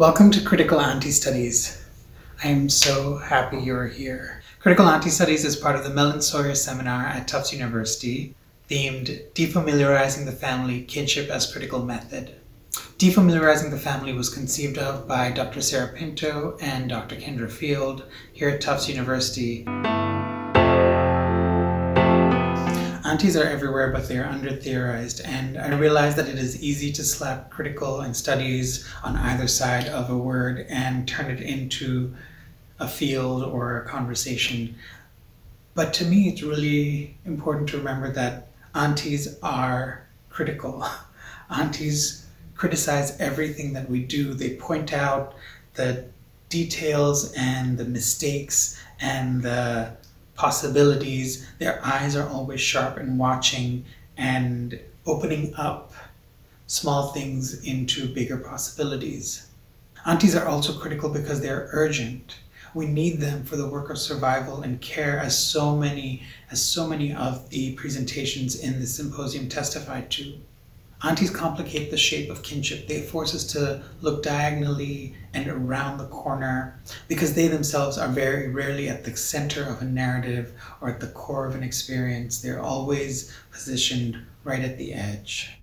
Welcome to Critical Aunty Studies. I am so happy you're here. Critical Aunty Studies is part of the Mellon Sawyer Seminar at Tufts University, themed Defamiliarizing the Family Kinship as Critical Method. Defamiliarizing the Family was conceived of by Dr. Sarah Pinto and Dr. Kendra Field here at Tufts University. Aunties are everywhere, but they are under theorized, and I realize that it is easy to slap critical and studies on either side of a word and turn it into a field or a conversation. But to me, it's really important to remember that aunties are critical. aunties criticize everything that we do, they point out the details and the mistakes and the possibilities. Their eyes are always sharp and watching and opening up small things into bigger possibilities. Aunties are also critical because they're urgent. We need them for the work of survival and care as so many as so many of the presentations in the symposium testified to. Aunties complicate the shape of kinship. They force us to look diagonally and around the corner because they themselves are very rarely at the center of a narrative or at the core of an experience. They're always positioned right at the edge.